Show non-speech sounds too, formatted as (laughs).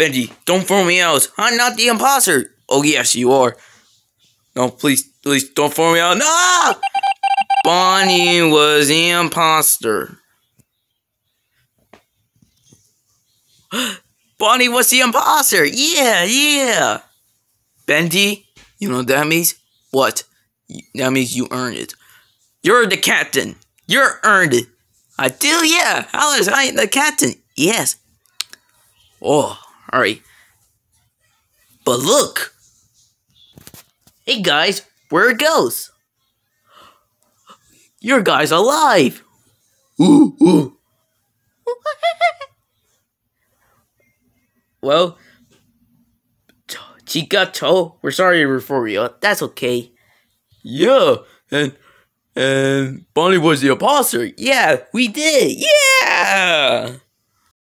Bendy, don't throw me out. I'm not the imposter. Oh, yes, you are. No, please, please don't throw me out. No! Bonnie was the imposter. (gasps) Bonnie was the imposter. Yeah, yeah. Bendy, you know what that means? What? That means you earned it. You're the captain. You're earned it. I do, yeah. Alice, I am the captain. Yes. Oh, alright. But look. Hey guys, where it goes? Your guy's alive. Ooh, (laughs) ooh. well, Chigato, we're sorry for you. That's okay. Yeah, and and Bonnie was the imposter. Yeah, we did. Yeah.